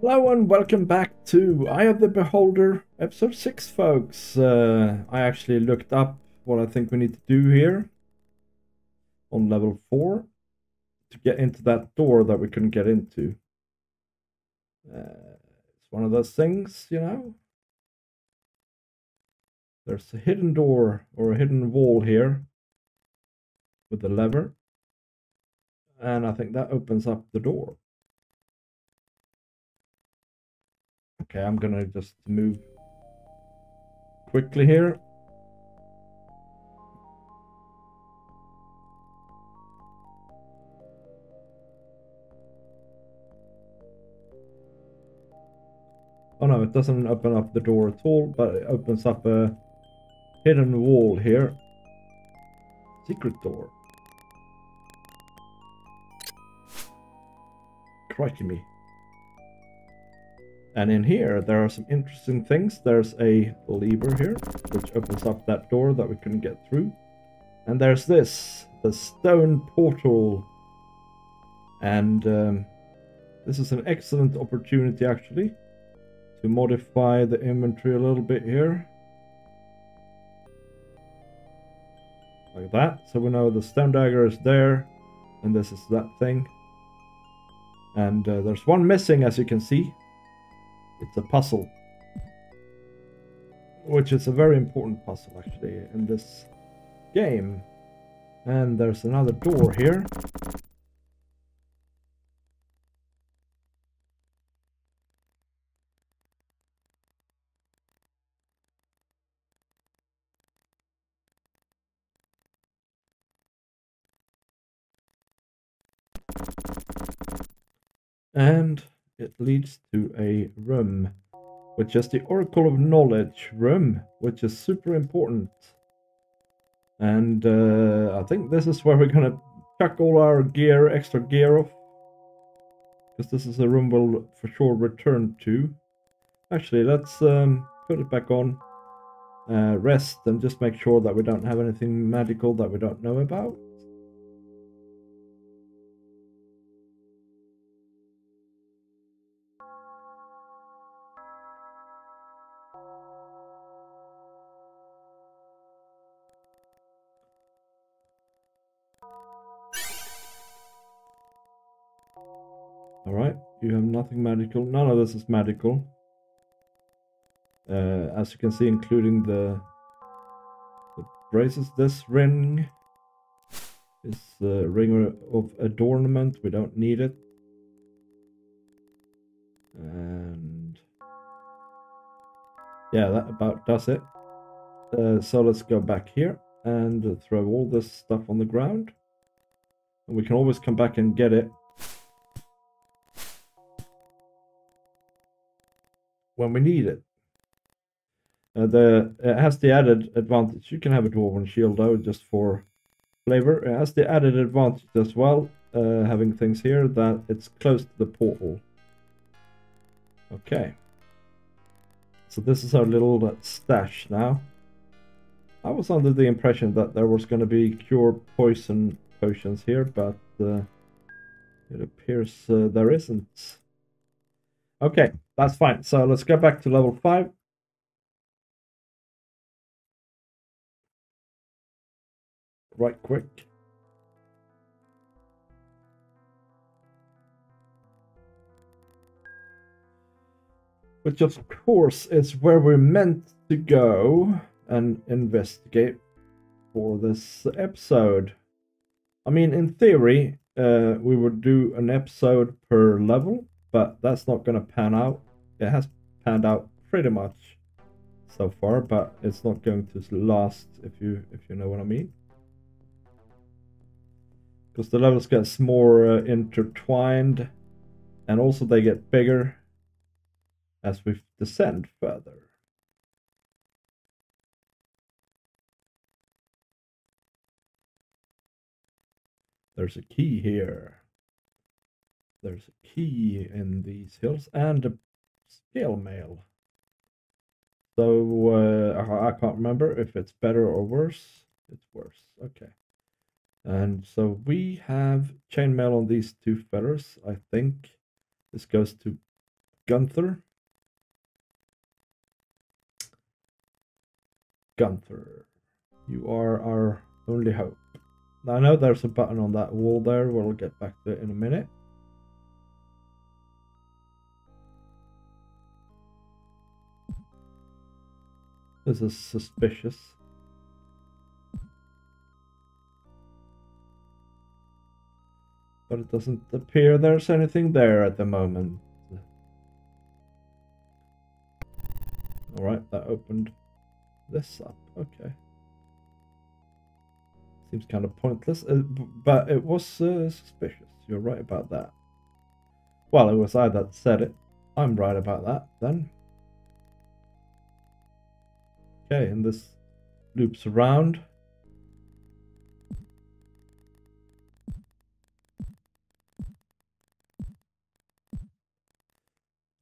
Hello and welcome back to Eye of the Beholder, episode 6, folks. Uh, I actually looked up what I think we need to do here on level 4 to get into that door that we couldn't get into. Uh, it's one of those things, you know. There's a hidden door or a hidden wall here with the lever. And I think that opens up the door. Okay, I'm gonna just move quickly here. Oh no, it doesn't open up the door at all, but it opens up a hidden wall here. Secret door. Crikey me. And in here, there are some interesting things. There's a lever here, which opens up that door that we couldn't get through. And there's this, the stone portal. And um, this is an excellent opportunity, actually, to modify the inventory a little bit here. Like that. So we know the stone dagger is there, and this is that thing. And uh, there's one missing, as you can see. It's a puzzle. Which is a very important puzzle, actually, in this game. And there's another door here. And it leads to a room, which is the Oracle of Knowledge room, which is super important. And uh, I think this is where we're gonna chuck all our gear, extra gear off. Because this is a room we'll for sure return to. Actually, let's um, put it back on. Uh, rest and just make sure that we don't have anything magical that we don't know about. Alright, you have nothing magical. None of this is magical. Uh, as you can see, including the, the bracers. This ring is a ring of adornment. We don't need it. And yeah, that about does it. Uh, so let's go back here and throw all this stuff on the ground. And we can always come back and get it when we need it. Uh, the it has the added advantage. You can have a dwarven shield though, just for flavor. It has the added advantage as well, uh, having things here that it's close to the portal. Okay. So this is our little uh, stash now. I was under the impression that there was going to be cure poison potions here, but uh, it appears uh, there isn't. Okay, that's fine. So let's go back to level 5. Right quick. Which of course is where we're meant to go and investigate for this episode. I mean, in theory, uh, we would do an episode per level, but that's not going to pan out. It has panned out pretty much so far, but it's not going to last if you if you know what I mean. Because the levels get more uh, intertwined, and also they get bigger as we descend further. There's a key here. There's a key in these hills and a scale mail. So uh, I can't remember if it's better or worse. It's worse. Okay. And so we have chainmail on these two feathers. I think this goes to Gunther. Gunther, you are our only hope. I know there's a button on that wall there, we'll get back to it in a minute. This is suspicious. But it doesn't appear there's anything there at the moment. Alright, that opened this up. Okay. Seems kind of pointless, uh, but it was uh, suspicious. You're right about that. Well, it was I that said it. I'm right about that, then. Okay, and this loops around.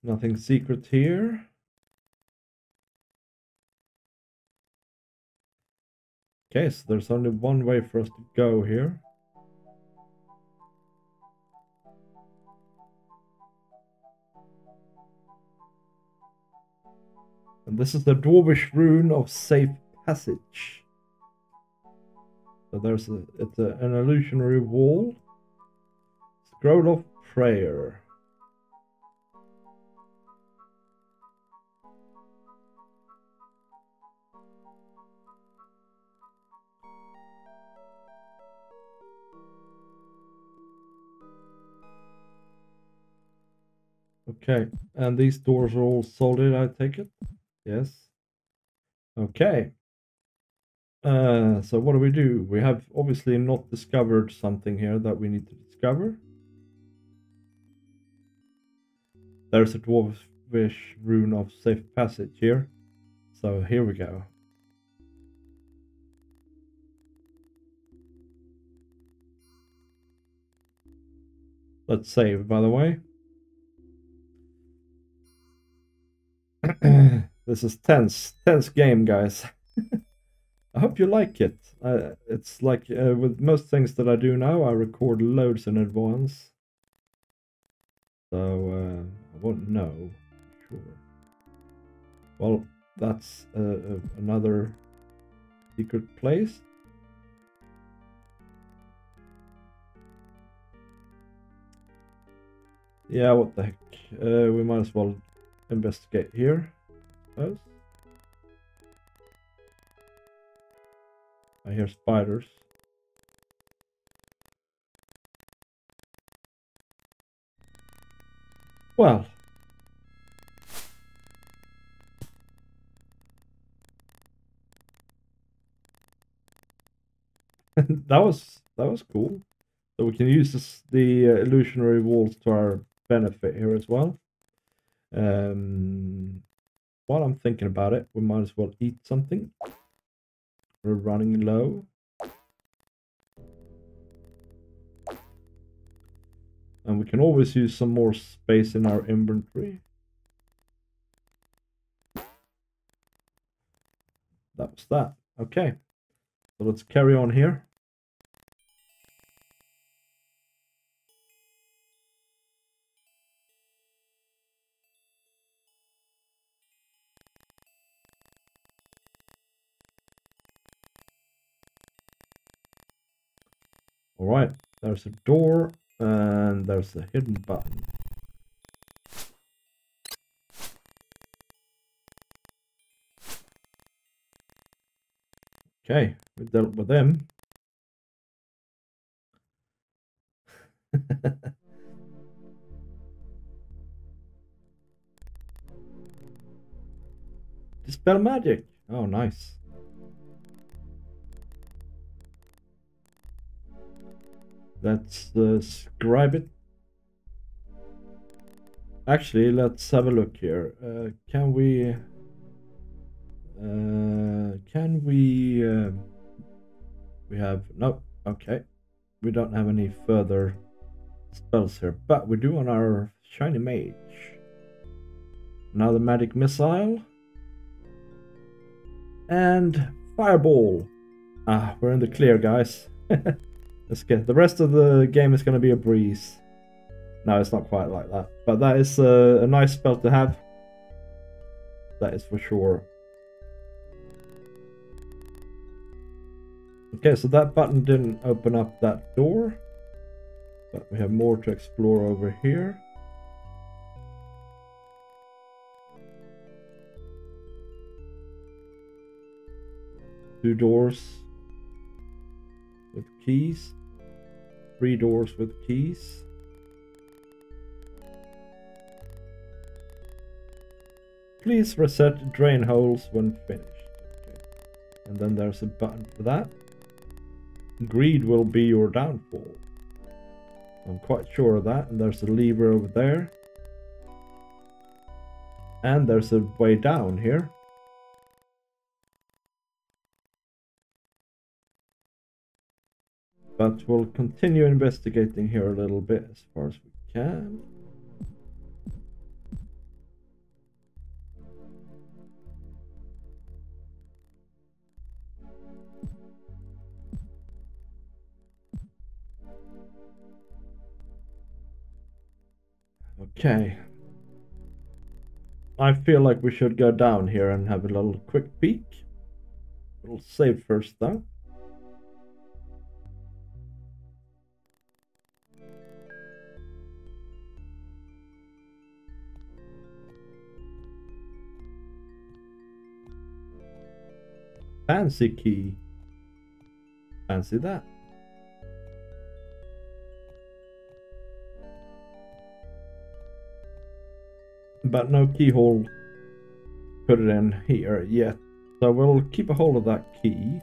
Nothing secret here. Okay, so there's only one way for us to go here. And this is the Dwarvish rune of safe passage. So there's a, it's a, an illusionary wall. Scroll of prayer. Okay, and these doors are all solid, I take it? Yes. Okay. Uh, so what do we do? We have obviously not discovered something here that we need to discover. There's a dwarvish rune of safe passage here. So here we go. Let's save, by the way. this is tense, tense game, guys. I hope you like it. Uh, it's like uh, with most things that I do now, I record loads in advance. So uh, I won't know, sure. Well, that's uh, another secret place. Yeah, what the heck. Uh, we might as well investigate here. I hear spiders. Well. that was that was cool. So we can use this, the uh, illusionary walls to our benefit here as well. Um, while I'm thinking about it, we might as well eat something. We're running low. And we can always use some more space in our inventory. That was that. Okay. So let's carry on here. There's a door and there's a hidden button. Okay, we dealt with them. Dispel magic. Oh, nice. Let's uh, scribe it. Actually, let's have a look here. Uh, can we... Uh, can we... Uh, we have... No, okay. We don't have any further spells here. But we do on our Shiny Mage. Another Magic Missile. And Fireball. Ah, we're in the clear, guys. Let's get the rest of the game is going to be a breeze. No, it's not quite like that. But that is uh, a nice spell to have. That is for sure. Okay, so that button didn't open up that door. But we have more to explore over here. Two doors with keys. Three doors with keys. Please reset drain holes when finished. Okay. And then there's a button for that. Greed will be your downfall. I'm quite sure of that. And there's a lever over there. And there's a way down here. But we'll continue investigating here a little bit as far as we can. Okay. I feel like we should go down here and have a little quick peek. We'll save first though. Fancy key. Fancy that. but no keyhole put it in here yet. So we'll keep a hold of that key.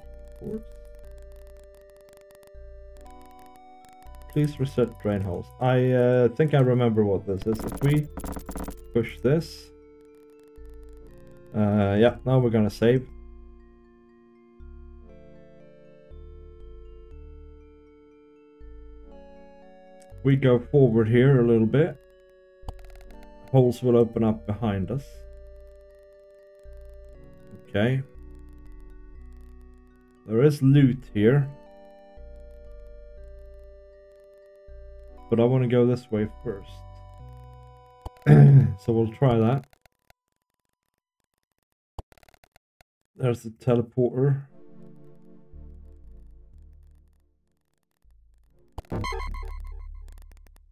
Please reset drain holes. I uh, think I remember what this is. If we push this... Uh, yeah, now we're gonna save. We go forward here a little bit holes will open up behind us. Okay. There is loot here. But I want to go this way first. so we'll try that. There's the teleporter.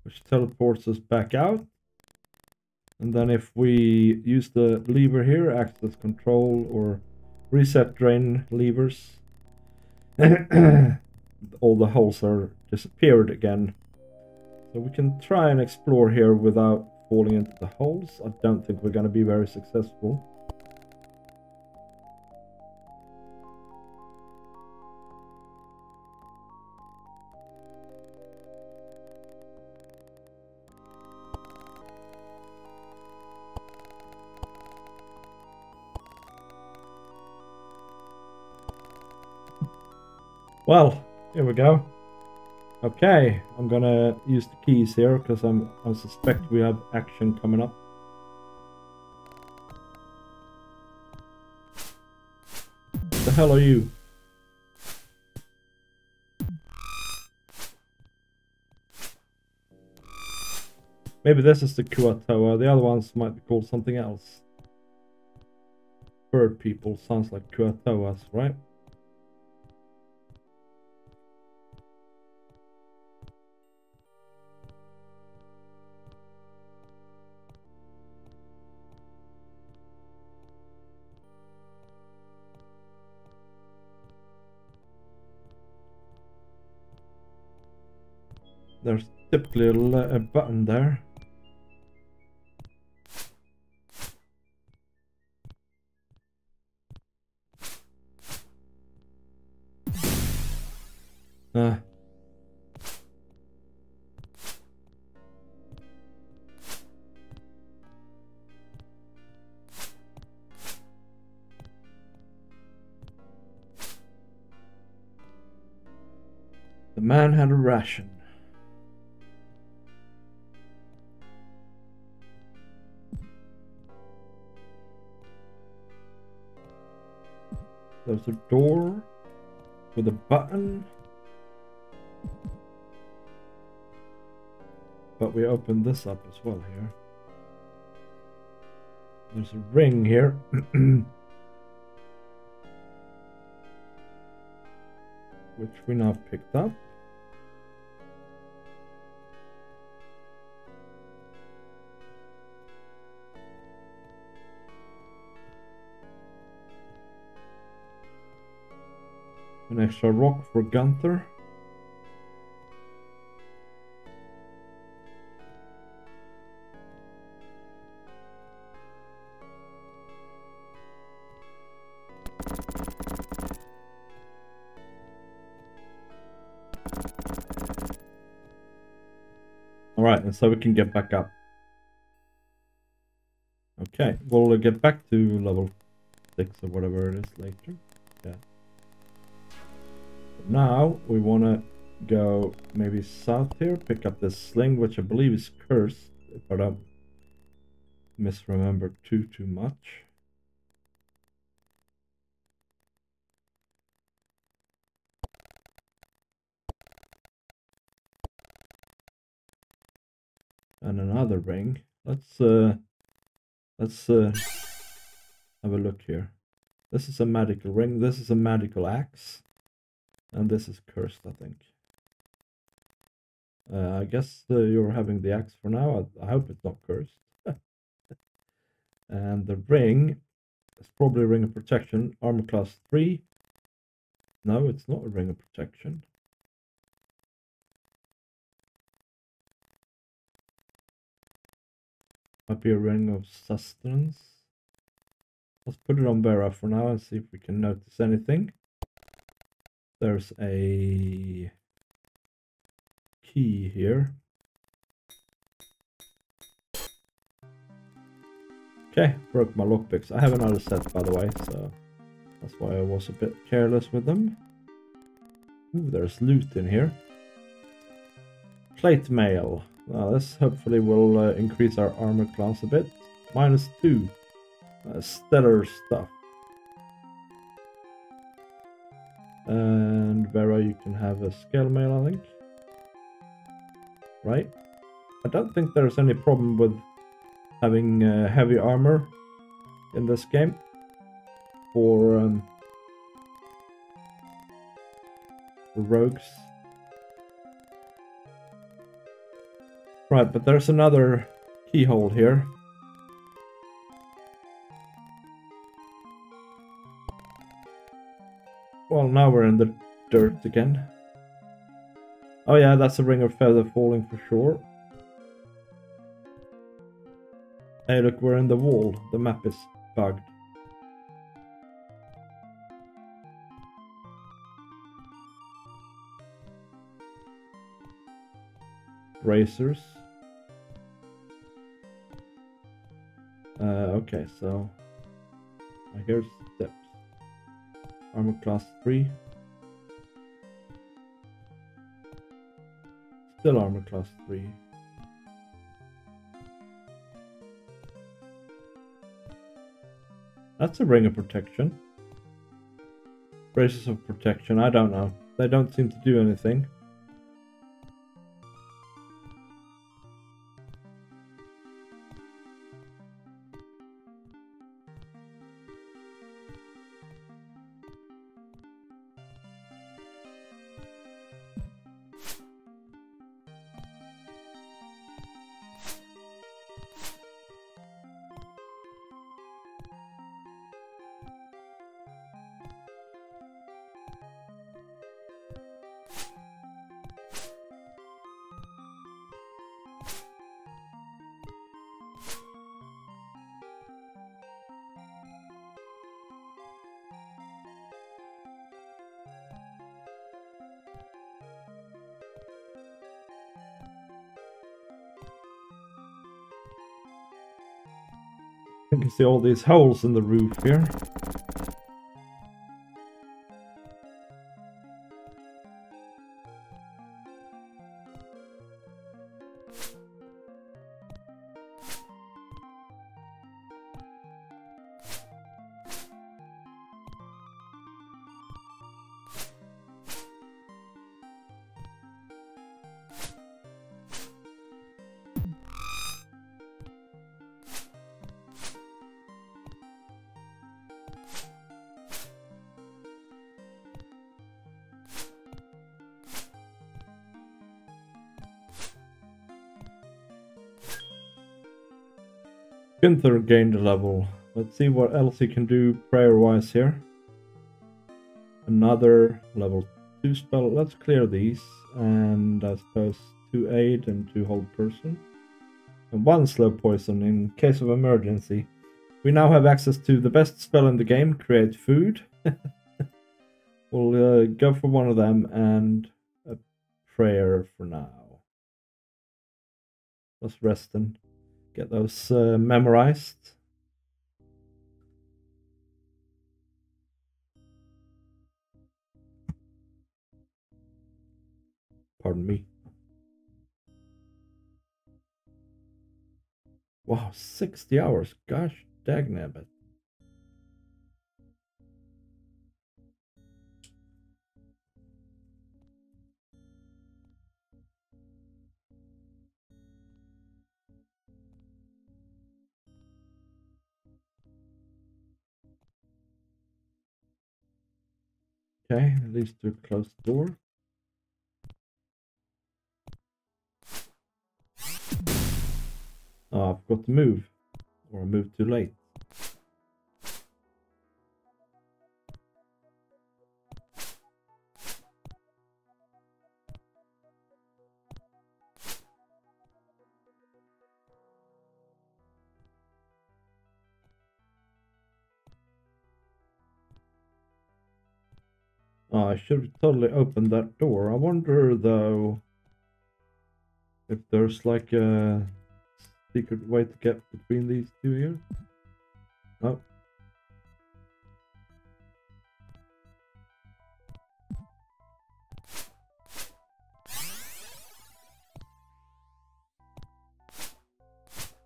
Which teleports us back out. And then if we use the lever here, access control or reset drain levers, all the holes are disappeared again. So we can try and explore here without falling into the holes. I don't think we're going to be very successful. Well, here we go. Okay, I'm gonna use the keys here because I'm I suspect we have action coming up. The hell are you? Maybe this is the Kuo-toa. The other ones might be called something else. Bird people sounds like Kuo-toas, right? There's typically a, a button there. Uh. The man had a ration. There's a door with a button. But we open this up as well here? There's a ring here. which we now picked up. Extra rock for Gunther. Alright, and so we can get back up. Okay, we'll get back to level 6 or whatever it is later. Yeah. Now, we want to go maybe south here, pick up this sling, which I believe is cursed, if I don't misremember too, too much. and another ring. Let's uh, let's uh, have a look here. This is a magical ring. This is a magical axe, and this is cursed, I think. Uh, I guess uh, you're having the axe for now. I, I hope it's not cursed. and the ring is probably a ring of protection. Armor class three. No, it's not a ring of protection. Might be a ring of sustenance. Let's put it on Vera for now and see if we can notice anything. There's a key here. Okay, broke my lockpicks. I have another set by the way, so that's why I was a bit careless with them. Ooh, there's loot in here. Plate mail. Well, this hopefully will uh, increase our armor class a bit. Minus 2. Uh, stellar stuff. And Vera, you can have a scale mail, I think. Right? I don't think there's any problem with having uh, heavy armor in this game. For, um, for rogues. Right, but there's another keyhole here. Well, now we're in the dirt again. Oh yeah, that's a ring of feather falling for sure. Hey look, we're in the wall. The map is bugged. Racers. Uh, okay, so here's steps. Armor class 3. Still armor class 3. That's a ring of protection. Bracers of protection, I don't know. They don't seem to do anything. See all these holes in the roof here. Gunther gained a level. Let's see what else he can do prayer-wise here. Another level 2 spell. Let's clear these. And I suppose 2 aid and 2 hold person. And 1 slow poison in case of emergency. We now have access to the best spell in the game, create food. we'll uh, go for one of them and a prayer for now. Let's rest and get those uh, memorized. Pardon me. Wow, 60 hours. Gosh dagnabbit. Okay, at least to close the door. Oh, I've got to move. Or I moved too late. I should have totally opened that door. I wonder, though, if there's like a secret way to get between these two here. Oh.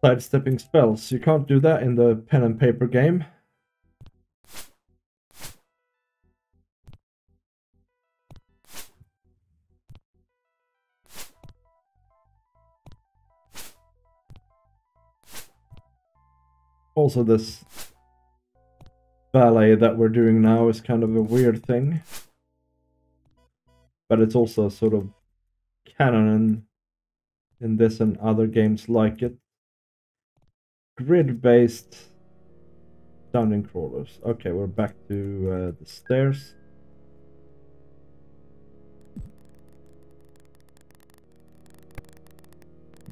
Sidestepping spells. You can't do that in the pen and paper game. Also this ballet that we're doing now is kind of a weird thing. But it's also sort of canon in, in this and other games like it. Grid-based dungeon crawlers. Okay, we're back to uh, the stairs.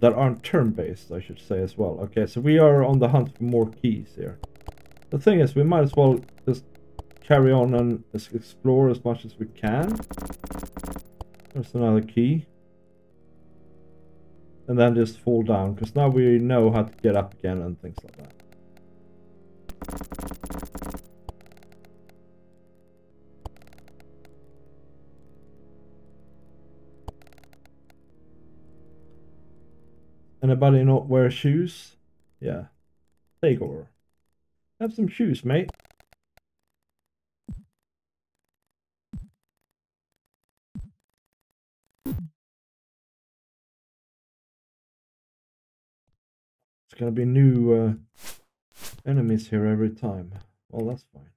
That aren't turn-based, I should say as well. Okay, so we are on the hunt for more keys here. The thing is, we might as well just carry on and explore as much as we can. There's another key. And then just fall down, because now we know how to get up again and things like that. Anybody not wear shoes? Yeah. Tagor. Have some shoes, mate. It's gonna be new uh, enemies here every time. Well, that's fine.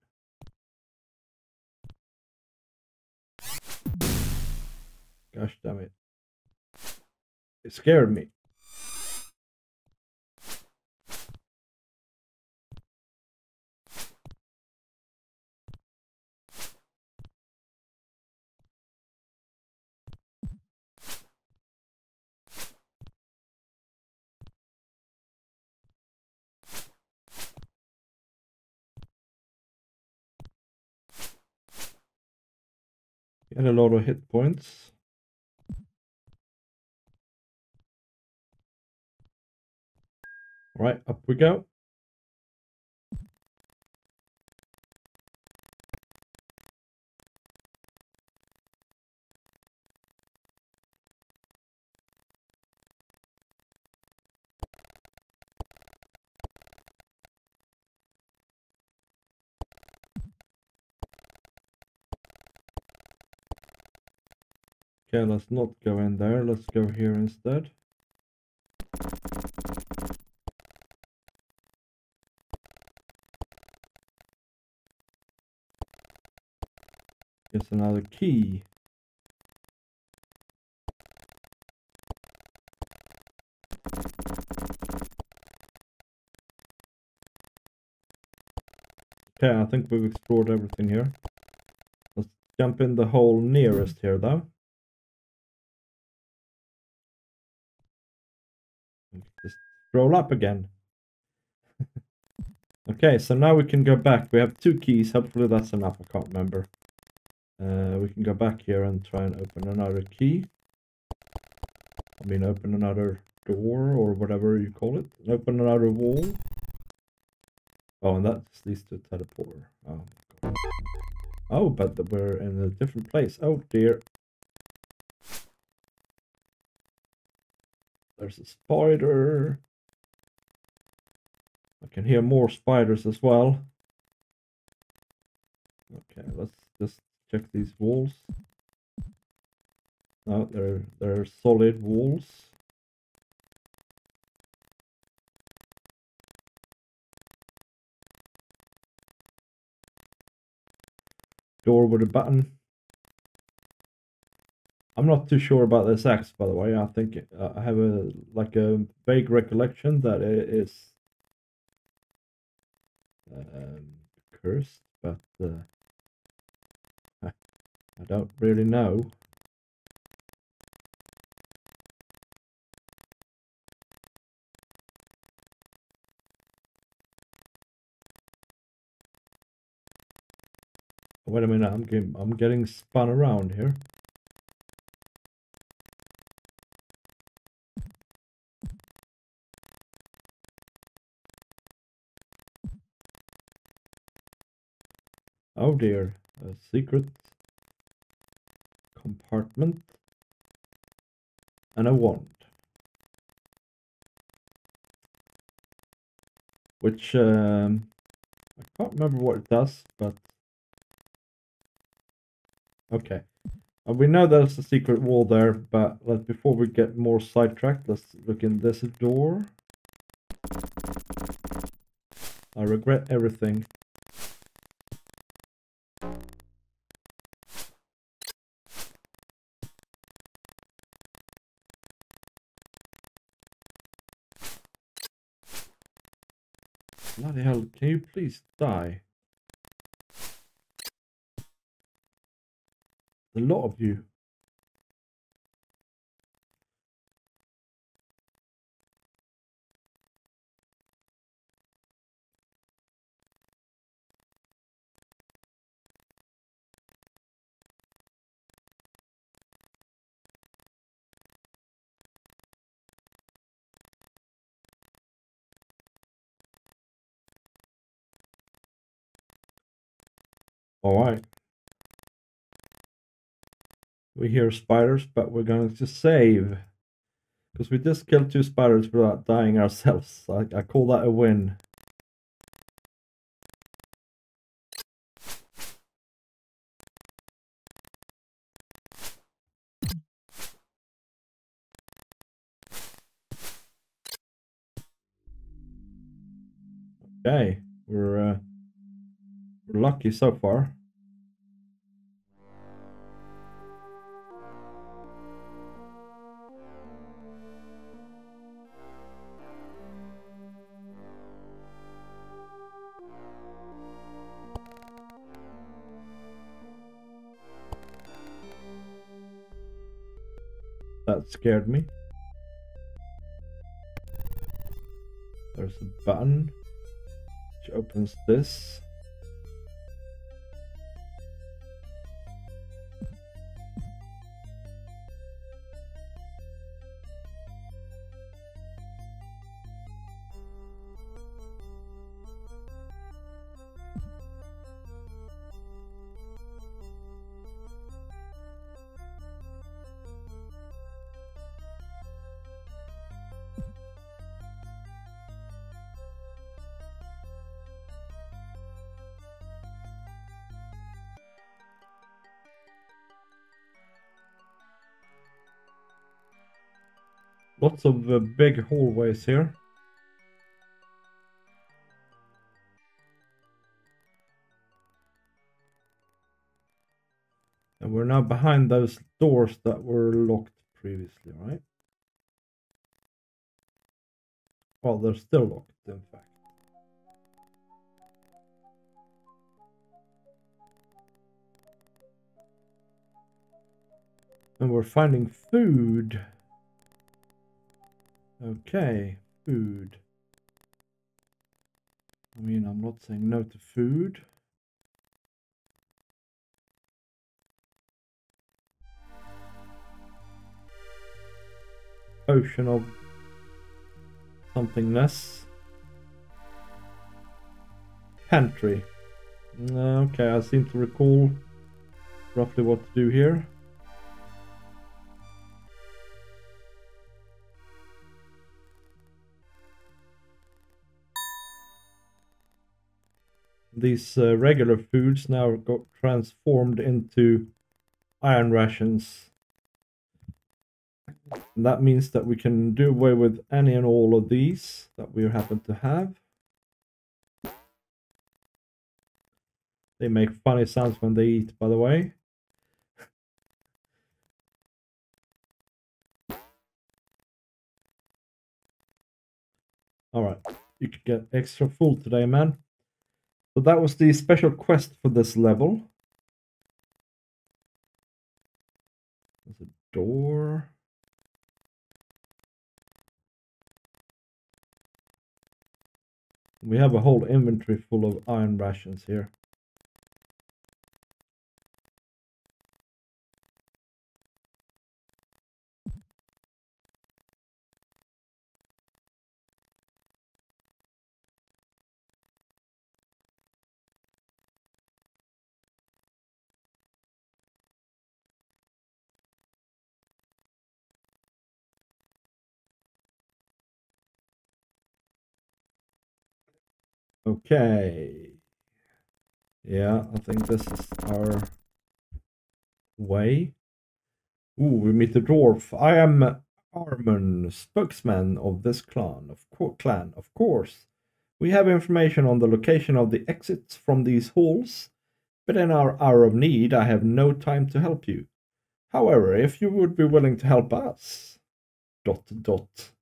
Gosh damn it. It scared me. And a lot of hit points. Right, up we go. Okay, let's not go in there. Let's go here instead. Here's another key. Okay, I think we've explored everything here. Let's jump in the hole nearest here, though. Scroll up again. okay, so now we can go back. We have two keys. Hopefully that's enough. I can't remember. Uh, we can go back here and try and open another key. I mean, open another door or whatever you call it. Open another wall. Oh, and that just leads to a teleporter. Oh, God. oh, but we're in a different place. Oh, dear. There's a spider. I can hear more spiders as well. Okay, let's just check these walls. No, they're they're solid walls. Door with a button. I'm not too sure about this axe, by the way. I think uh, I have a like a vague recollection that it is cursed, but uh, I don't really know. Wait a minute, I'm getting, I'm getting spun around here. Oh dear, a secret compartment and a wand. Which, um, I can't remember what it does, but Okay. Uh, we know there's a secret wall there, but let, before we get more sidetracked, let's look in this door. I regret everything. Please die? a lot of you. All right. We hear spiders, but we're going to save. Because we just killed two spiders without dying ourselves. I, I call that a win. Okay, we're, uh, we're lucky so far. Scared me. There's a button which opens this. of the big hallways here. And we're now behind those doors that were locked previously, right? Well, they're still locked, in fact. And we're finding food. Okay, food. I mean, I'm not saying no to food. Potion of somethingness. Pantry. Mm, okay, I seem to recall roughly what to do here. These uh, regular foods now got transformed into iron rations. And that means that we can do away with any and all of these that we happen to have. They make funny sounds when they eat, by the way. Alright, you can get extra full today, man. So that was the special quest for this level. There's a door. We have a whole inventory full of iron rations here. Okay. Yeah, I think this is our way. Ooh, we meet the dwarf. I am Armun, spokesman of this clan. Of clan, of course. We have information on the location of the exits from these halls, but in our hour of need, I have no time to help you. However, if you would be willing to help us, dot dot.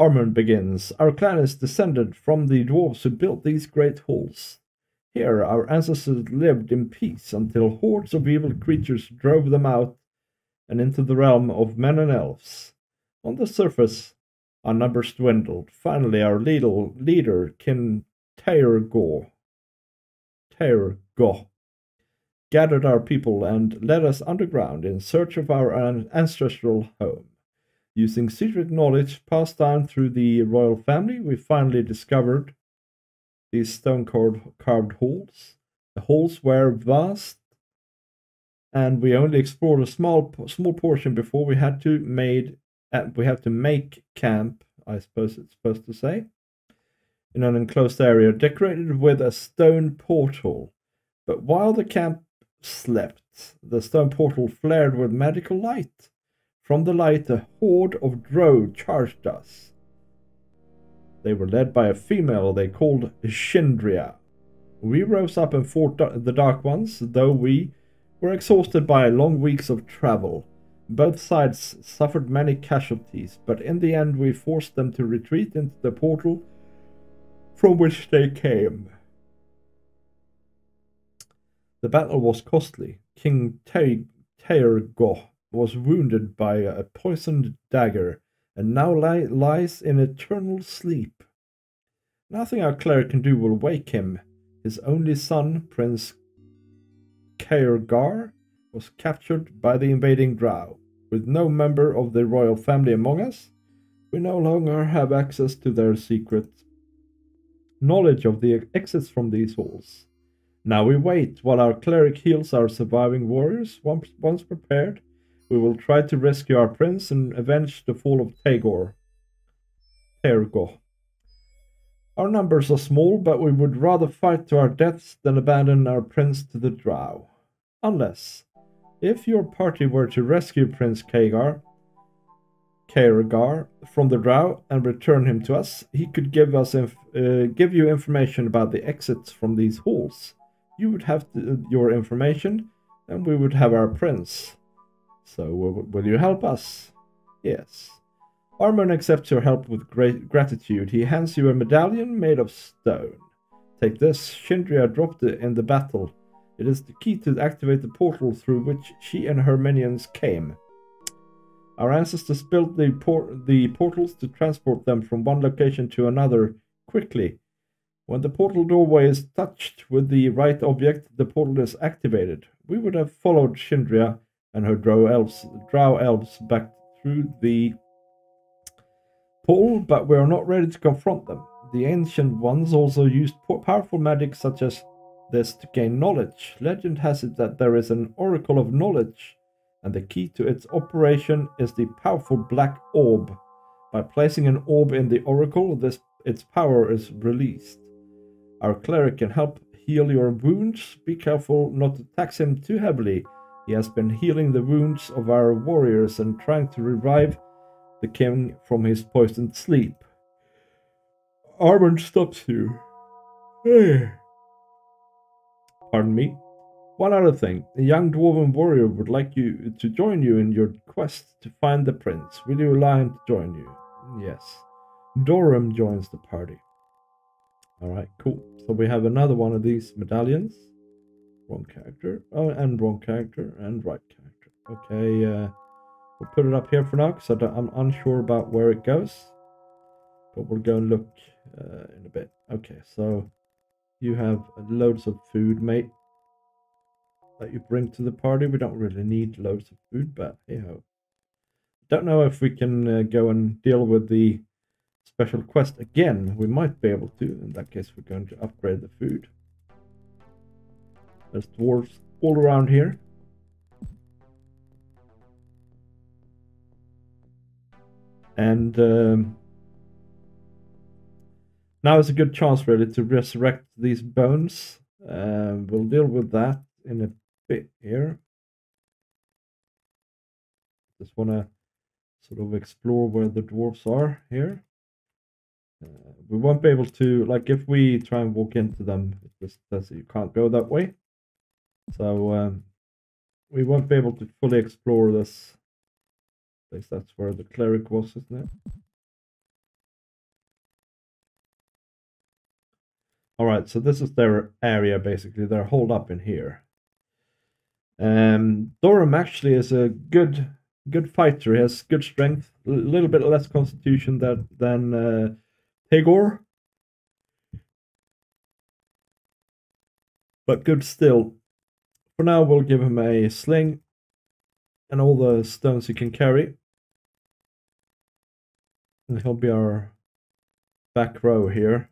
Armun begins. Our clan is descended from the dwarves who built these great halls. Here our ancestors lived in peace until hordes of evil creatures drove them out and into the realm of men and elves. On the surface, our numbers dwindled. Finally, our leader, leader Kin Tairgor, Tairgor, gathered our people and led us underground in search of our ancestral home. Using secret knowledge passed down through the royal family, we finally discovered these stone carved halls. The halls were vast, and we only explored a small small portion before we had to made uh, we had to make camp. I suppose it's supposed to say in an enclosed area decorated with a stone portal. But while the camp slept, the stone portal flared with magical light. From the light, a horde of drow charged us. They were led by a female they called Shindria. We rose up and fought the Dark Ones, though we were exhausted by long weeks of travel. Both sides suffered many casualties, but in the end we forced them to retreat into the portal from which they came. The battle was costly. King Tairgor was wounded by a poisoned dagger and now li lies in eternal sleep. Nothing our cleric can do will wake him. His only son, Prince Keirgar, was captured by the invading Drow. With no member of the royal family among us, we no longer have access to their secret knowledge of the exits from these halls. Now we wait while our cleric heals our surviving warriors. Once, once prepared, we will try to rescue our prince and avenge the fall of Tagor. Tergo. Our numbers are small, but we would rather fight to our deaths than abandon our prince to the drow. Unless, if your party were to rescue Prince Kagar, Keirgar from the drow and return him to us, he could give us uh, give you information about the exits from these halls. You would have to, your information, and we would have our prince. So will you help us? Yes. Armun accepts your help with great gratitude. He hands you a medallion made of stone. Take this. Shindria dropped it in the battle. It is the key to activate the portal through which she and her minions came. Our ancestors built the, por the portals to transport them from one location to another quickly. When the portal doorway is touched with the right object, the portal is activated. We would have followed Shindria and her drow elves, drow elves back through the portal, but we are not ready to confront them. The ancient ones also used powerful magic such as this to gain knowledge. Legend has it that there is an oracle of knowledge and the key to its operation is the powerful black orb. By placing an orb in the oracle, this its power is released. Our cleric can help heal your wounds. Be careful not to tax him too heavily. He has been healing the wounds of our warriors and trying to revive the king from his poisoned sleep. Armand stops you. Hey. Pardon me. One other thing, a young dwarven warrior would like you to join you in your quest to find the prince. Will you allow him to join you? Yes. Dorum joins the party. Alright, cool. So we have another one of these medallions. Wrong character. Oh, and wrong character, and right character. Okay, uh, we'll put it up here for now, because I'm unsure about where it goes. But we'll go and look uh, in a bit. Okay, so you have loads of food, mate that you bring to the party. We don't really need loads of food, but hey ho. Don't know if we can uh, go and deal with the special quest again. We might be able to. In that case, we're going to upgrade the food. There's dwarves all around here. And um, now is a good chance really to resurrect these bones. Uh, we'll deal with that in a bit here. Just want to sort of explore where the dwarfs are here. Uh, we won't be able to, like if we try and walk into them, it just says you can't go that way. So um, we won't be able to fully explore this place. That's where the cleric was, isn't it? Alright, so this is their area basically. They're holed up in here. Um, Dorum actually is a good good fighter. He has good strength, a little bit less constitution than than uh, Taghor, but good still. For now, we'll give him a sling and all the stones he can carry, and he'll be our back row here.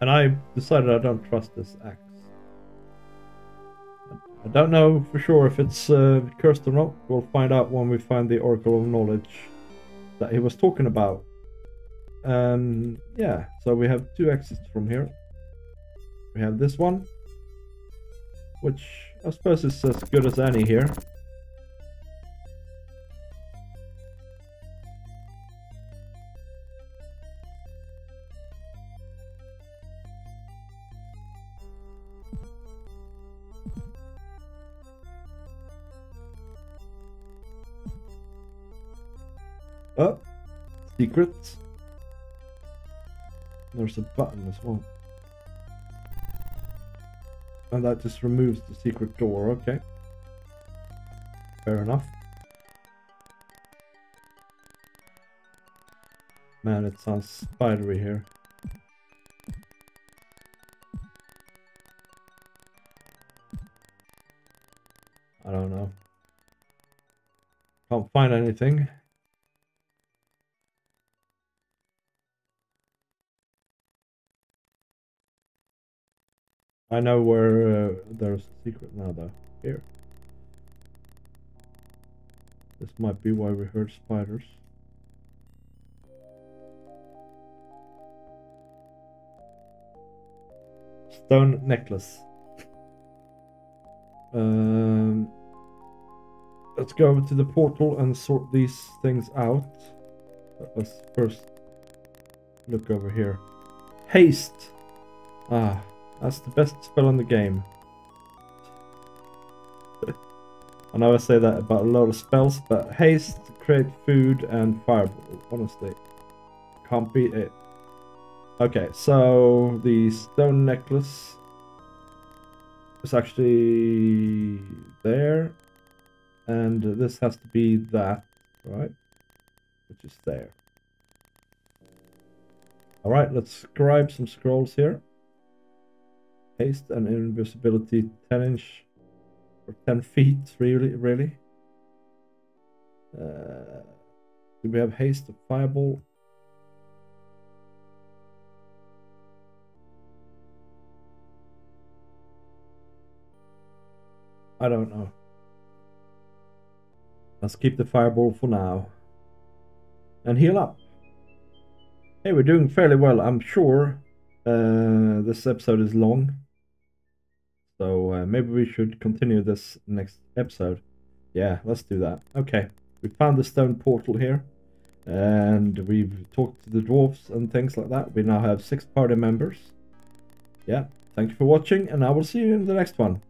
And I decided I don't trust this axe. I don't know for sure if it's uh, cursed or not. We'll find out when we find the Oracle of Knowledge that he was talking about. Um, yeah, so we have two exits from here. We have this one, which I suppose is as good as any here. Oh, secrets. There's a button as well. And that just removes the secret door, okay. Fair enough. Man, it sounds spidery here. I don't know. Can't find anything. I know where uh, there's a secret now though. Here. This might be why we heard spiders. Stone necklace. Um, let's go to the portal and sort these things out. Let's first look over here. Haste. Ah, that's the best spell in the game. I know I say that about a lot of spells, but haste, create food, and fireball. Honestly, can't beat it. Okay, so the stone necklace is actually there, and this has to be that, right? Which is there. Alright, let's scribe some scrolls here. Haste and invisibility 10 inch or 10 feet, really, really. Uh, do we have haste of fireball? I don't know. Let's keep the fireball for now. And heal up. Hey, we're doing fairly well. I'm sure uh, this episode is long. So uh, maybe we should continue this next episode. Yeah, let's do that. Okay, we found the stone portal here. And we've talked to the dwarves and things like that. We now have six party members. Yeah, thank you for watching and I will see you in the next one.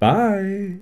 Bye!